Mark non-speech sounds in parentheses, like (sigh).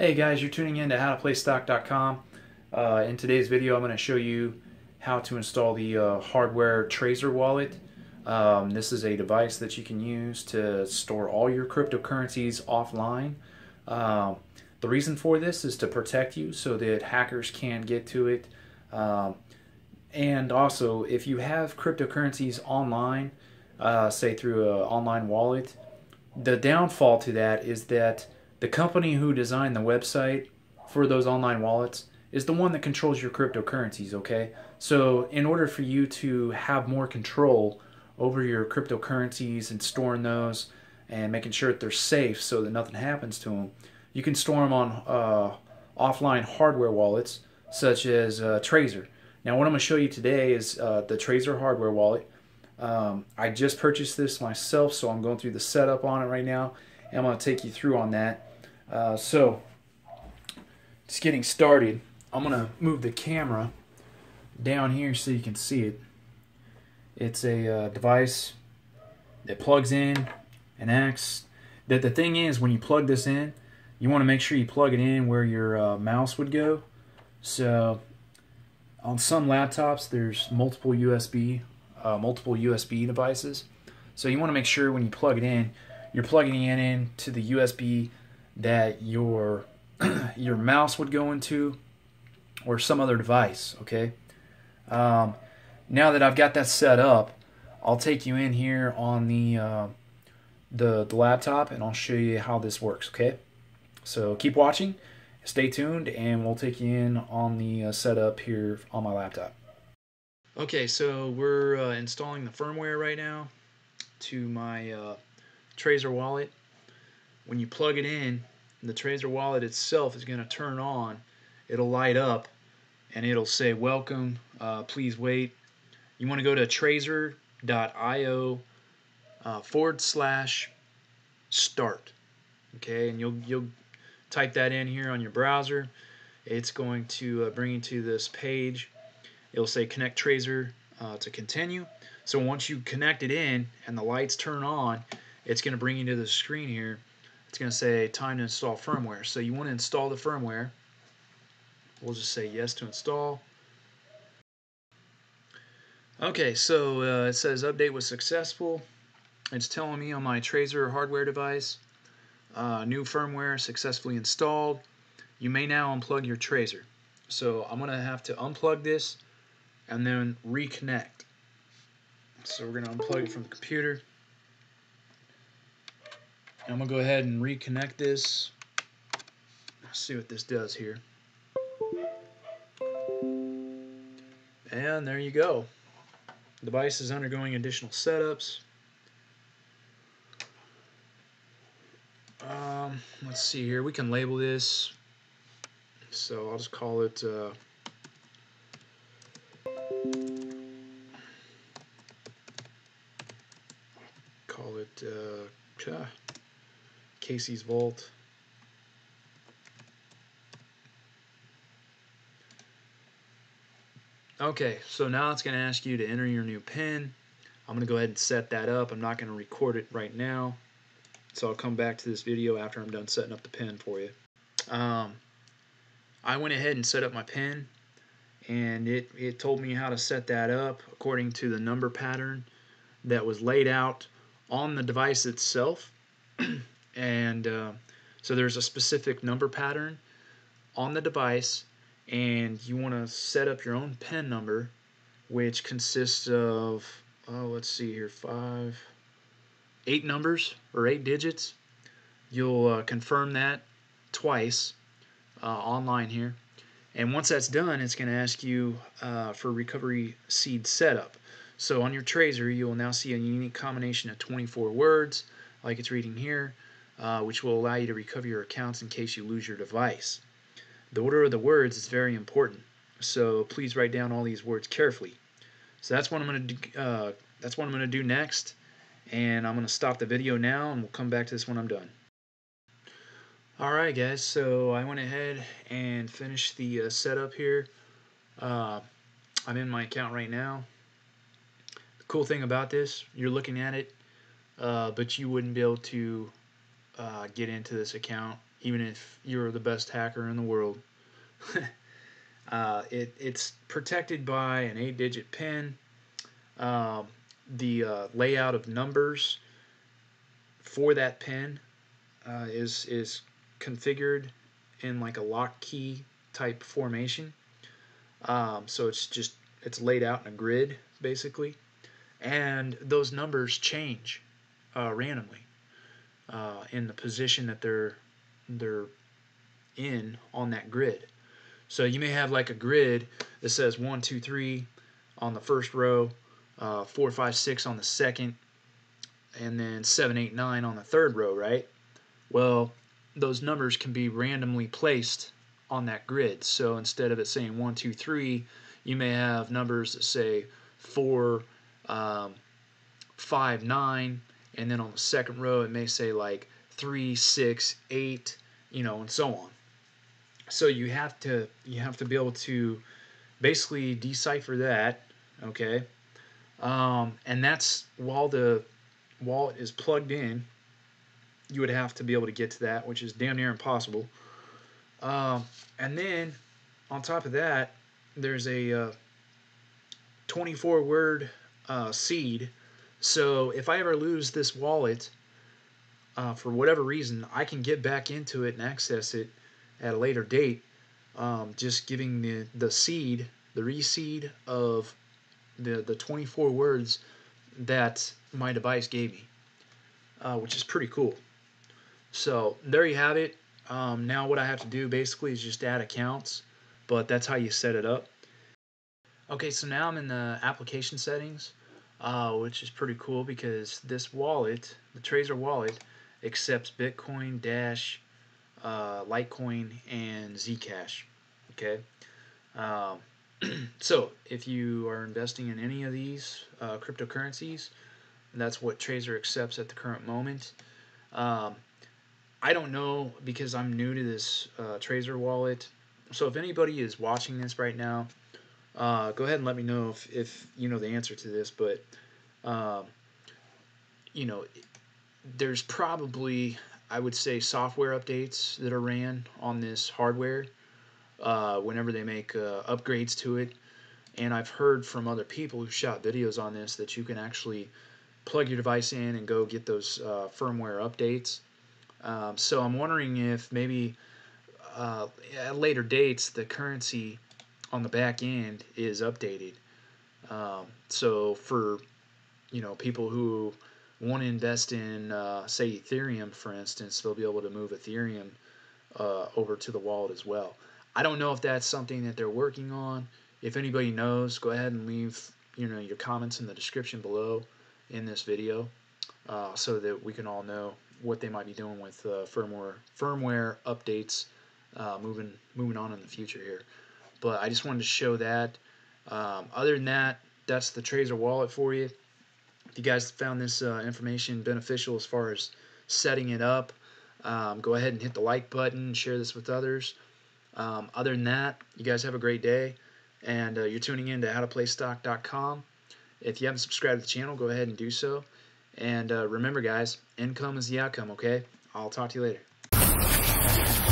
Hey guys, you're tuning in to howtoplaystock.com. Uh, in today's video, I'm going to show you how to install the uh, hardware Trezor wallet. Um, this is a device that you can use to store all your cryptocurrencies offline. Um, the reason for this is to protect you so that hackers can get to it. Um, and also, if you have cryptocurrencies online, uh, say through an online wallet, the downfall to that is that the company who designed the website for those online wallets is the one that controls your cryptocurrencies, okay? So, in order for you to have more control over your cryptocurrencies and storing those and making sure that they're safe so that nothing happens to them, you can store them on uh, offline hardware wallets such as uh, Trezor. Now, what I'm going to show you today is uh, the Trezor hardware wallet. Um, I just purchased this myself, so I'm going through the setup on it right now, and I'm going to take you through on that. Uh, so, just getting started, I'm going to move the camera down here so you can see it. It's a uh, device that plugs in and acts. That the thing is, when you plug this in, you want to make sure you plug it in where your uh, mouse would go. So, on some laptops, there's multiple USB, uh, multiple USB devices. So you want to make sure when you plug it in, you're plugging it in to the USB that your (clears throat) your mouse would go into or some other device okay? Um, now that I've got that set up I'll take you in here on the, uh, the the laptop and I'll show you how this works okay? So keep watching stay tuned and we'll take you in on the uh, setup here on my laptop. Okay so we're uh, installing the firmware right now to my uh, Trezor wallet when you plug it in, the Trezor wallet itself is going to turn on. It'll light up and it'll say, Welcome, uh, please wait. You want to go to trezor.io uh, forward slash start. Okay, and you'll, you'll type that in here on your browser. It's going to uh, bring you to this page. It'll say connect Trezor uh, to continue. So once you connect it in and the lights turn on, it's going to bring you to the screen here it's going to say time to install firmware. So you want to install the firmware. We'll just say yes to install. Okay, so uh, it says update was successful. It's telling me on my Trezor hardware device, uh, new firmware successfully installed. You may now unplug your Trezor. So I'm going to have to unplug this and then reconnect. So we're going to unplug it from the computer. I'm going to go ahead and reconnect this. Let's see what this does here. And there you go. The device is undergoing additional setups. Um, let's see here. We can label this. So I'll just call it. Uh, call it. Uh, Casey's Vault. Okay, so now it's going to ask you to enter your new PIN. I'm going to go ahead and set that up. I'm not going to record it right now. So I'll come back to this video after I'm done setting up the PIN for you. Um, I went ahead and set up my PIN and it, it told me how to set that up according to the number pattern that was laid out on the device itself. (clears throat) and uh, so there's a specific number pattern on the device and you want to set up your own PIN number which consists of oh let's see here five eight numbers or eight digits. You'll uh, confirm that twice uh, online here. And once that's done it's going to ask you uh, for recovery seed setup. So on your Trezor you will now see a unique combination of 24 words like it's reading here uh, which will allow you to recover your accounts in case you lose your device. The order of the words is very important, so please write down all these words carefully. So that's what I'm going to do. Uh, that's what I'm going to do next, and I'm going to stop the video now, and we'll come back to this when I'm done. Alright guys, so I went ahead and finished the uh, setup here. Uh, I'm in my account right now. The cool thing about this, you're looking at it, uh, but you wouldn't be able to uh, get into this account even if you're the best hacker in the world. (laughs) uh, it, it's protected by an eight digit PIN. Um, the uh, layout of numbers for that pin uh, is is configured in like a lock key type formation. Um, so it's just it's laid out in a grid basically, and those numbers change uh, randomly uh, in the position that they're they're in on that grid. So you may have like a grid that says one, two, three on the first row, uh, four, five, six on the second, and then seven, eight, nine on the third row, right? Well, those numbers can be randomly placed on that grid. So instead of it saying one, two, three, you may have numbers that say four, um, five, nine, and then on the second row it may say like three, six, eight, you know, and so on. So you have to you have to be able to basically decipher that, okay? Um, and that's while the wallet is plugged in, you would have to be able to get to that, which is damn near impossible. Um, and then on top of that, there's a uh, 24 word uh, seed. So if I ever lose this wallet uh, for whatever reason, I can get back into it and access it at a later date. Um, just giving the, the seed, the reseed of the, the 24 words that my device gave me, uh, which is pretty cool. So there you have it. Um, now what I have to do basically is just add accounts, but that's how you set it up. Okay, so now I'm in the application settings, uh, which is pretty cool because this wallet, the Trezor wallet, accepts Bitcoin, Dash, uh, Litecoin, and Zcash. Okay, um, (clears throat) so if you are investing in any of these uh, cryptocurrencies, that's what Trezor accepts at the current moment. Um, I don't know because I'm new to this uh, Trezor wallet. So if anybody is watching this right now, uh, go ahead and let me know if, if you know the answer to this. But, um, you know, there's probably, I would say, software updates that are ran on this hardware uh, whenever they make uh, upgrades to it. And I've heard from other people who shot videos on this that you can actually plug your device in and go get those uh, firmware updates. Um, so I'm wondering if maybe uh, at later dates the currency on the back end is updated. Um, so for you know people who want to invest in uh, say Ethereum, for instance, they'll be able to move Ethereum uh, over to the wallet as well. I don't know if that's something that they're working on. If anybody knows, go ahead and leave you know your comments in the description below in this video uh, so that we can all know what they might be doing with uh, firmware firmware updates uh, moving moving on in the future here. But I just wanted to show that. Um, other than that, that's the Trezor wallet for you. If you guys found this uh, information beneficial as far as setting it up, um, go ahead and hit the like button, share this with others. Um, other than that, you guys have a great day, and uh, you're tuning in to howtoplaystock.com. If you haven't subscribed to the channel, go ahead and do so. And uh, remember, guys, income is the outcome, okay? I'll talk to you later.